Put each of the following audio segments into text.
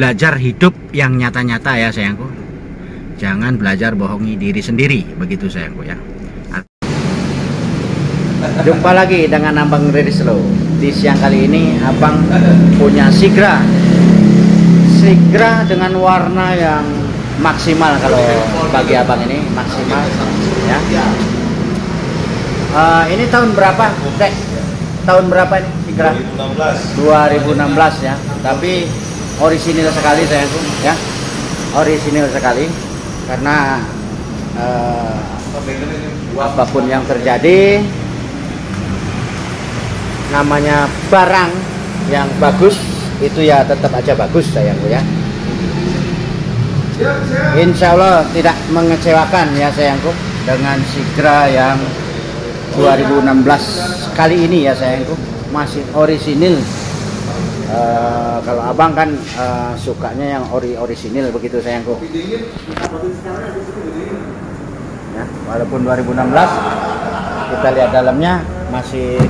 belajar hidup yang nyata-nyata ya sayangku. Jangan belajar bohongi diri sendiri begitu sayangku ya. Jumpa lagi dengan Abang Riris Slow. Di siang kali ini Abang punya Sigra. Sigra dengan warna yang maksimal kalau bagi Abang ini maksimal ya. Uh, ini tahun berapa, Dek? Tahun berapa ini Sigra? 2016 2016 ya. Tapi orisinil sekali saya ya. Orisinil sekali karena eh, apa pun yang terjadi namanya barang yang bagus itu ya tetap aja bagus sayangku ya. Insya Allah tidak mengecewakan ya sayangku dengan Sigra yang 2016 kali ini ya sayangku masih orisinil Eh, kalau abang kan eh, sukanya yang ori orisinil begitu sayangku ya walaupun 2016 kita lihat dalamnya masih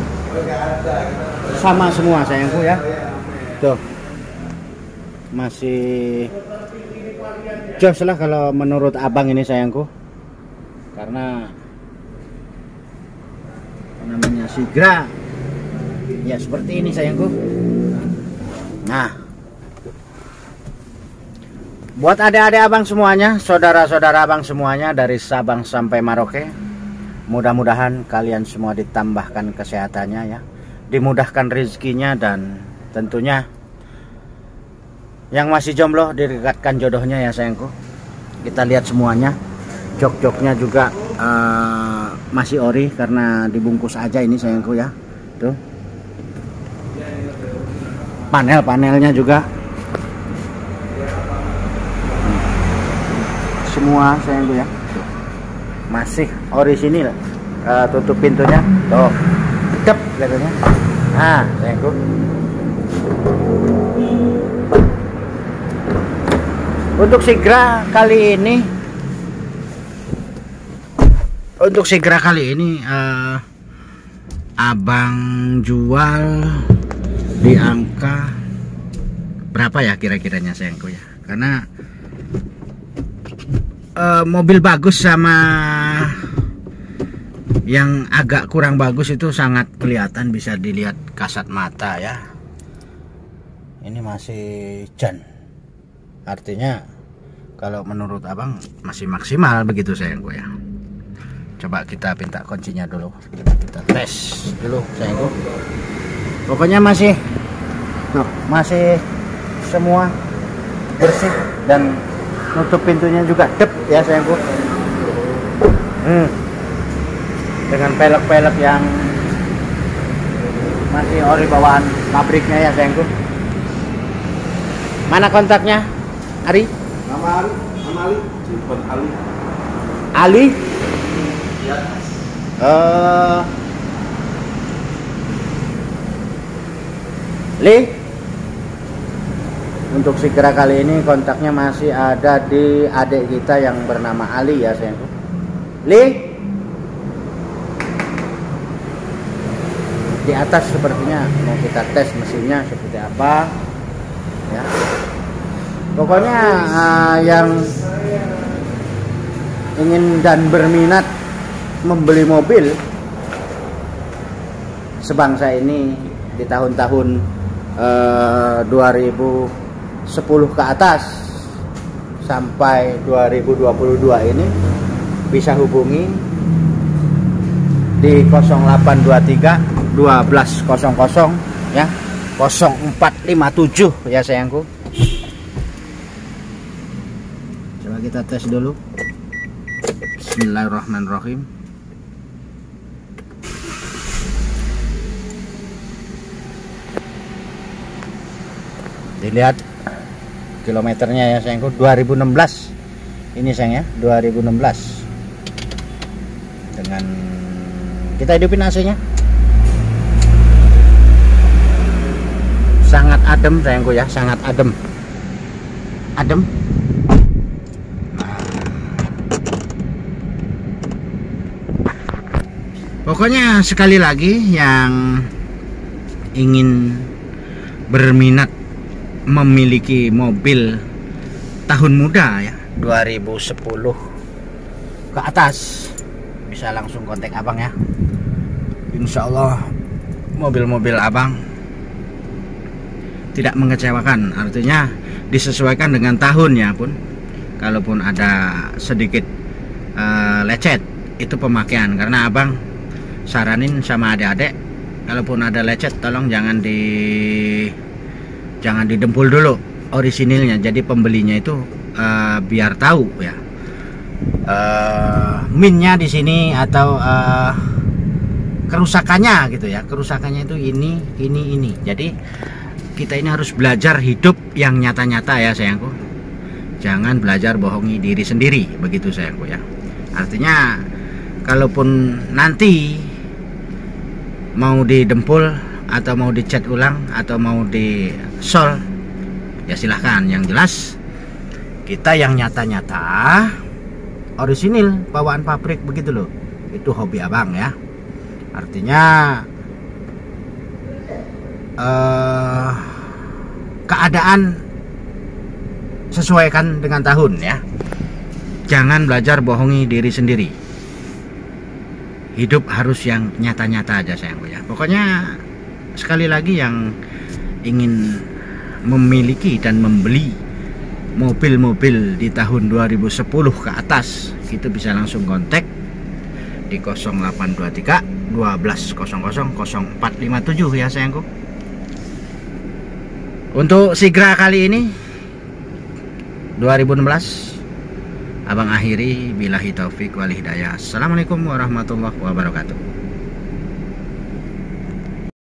sama semua sayangku ya. Tuh. Masih jos lah kalau menurut abang ini sayangku karena namanya Sigra. Ya seperti ini sayangku nah. Buat adik-adik abang semuanya saudara-saudara abang semuanya dari Sabang sampai Maroke mudah-mudahan kalian semua ditambahkan kesehatannya ya dimudahkan rezekinya dan tentunya yang masih jomblo didekatkan jodohnya ya sayangku. Kita lihat semuanya. Jok-joknya juga eh, masih ori karena dibungkus aja ini sayangku ya. Tuh panel-panelnya juga. Semua sayangku ya Tuh. masih orisinil uh, tutup pintunya. Tuh. Dep katanya. Nah sayangku untuk Sigra kali ini untuk Sigra kali ini eh, abang jual di angka berapa ya kira-kiranya sayangku ya? Karena eh, mobil bagus sama yang agak kurang bagus itu sangat kelihatan bisa dilihat kasat mata ya. Ini masih jan. Artinya kalau menurut abang masih maksimal begitu sayangku ya. Coba kita minta kuncinya dulu. Kita tes dulu sayangku pokoknya masih tuh, masih semua bersih dan nutup pintunya juga dep ya sayangku hmm. dengan pelek-pelek yang masih ori bawaan pabriknya ya sayangku mana kontaknya Ari? Nama Ali nama Ali. Ali. Ali? Ya. Eh Li. Untuk segera kali ini kontaknya masih ada di adik kita yang bernama Ali ya sayangku Li. Di atas sepertinya mau kita tes mesinnya seperti apa ya. Pokoknya eh, yang ingin dan berminat membeli mobil sebangsa ini di tahun-tahun eh, 2010 ke atas sampai 2022 ini bisa hubungi di 0823 1200 ya. 0457 ya sayangku. Coba kita tes dulu. Bismillahirrahmanirrahim dilihat kilometernya ya sayangku 2016 ini sayang ya 2016 dengan kita hidupin AC nya. Sangat adem sayangku ya sangat adem. Adem. Pokoknya sekali lagi yang ingin berminat memiliki mobil tahun muda ya? 2010 ke atas. Bisa langsung kontak abang ya. Insya Allah mobil-mobil abang tidak mengecewakan. Artinya disesuaikan dengan tahunnya pun kalaupun ada sedikit uh, lecet itu pemakaian. Karena abang saranin sama adik-adik kalaupun ada lecet tolong jangan di jangan didempul dulu orisinilnya. Jadi pembelinya itu uh, biar tahu ya. Uh, minnya di sini atau uh, kerusakannya gitu ya. Kerusakannya itu ini ini ini. Jadi kita ini harus belajar hidup yang nyata-nyata ya sayangku. Jangan belajar bohongi diri sendiri begitu sayangku ya. Artinya kalaupun nanti mau didempul atau mau dicat ulang atau mau di sol. Ya silahkan. Yang jelas kita yang nyata-nyata orisinil bawaan pabrik begitu loh. Itu hobi abang ya. Artinya uh, keadaan sesuaikan dengan tahun ya. Jangan belajar bohongi diri sendiri. Hidup harus yang nyata-nyata aja sayangku ya. Pokoknya sekali lagi yang ingin memiliki dan membeli mobil-mobil di tahun 2010 ke atas itu bisa langsung kontak di 0823 1200 0457 ya sayangku. Untuk Sigra kali ini 2016 Abang akhiri bilahi taufik wal hidayah Assalamualaikum warahmatullahi wabarakatuh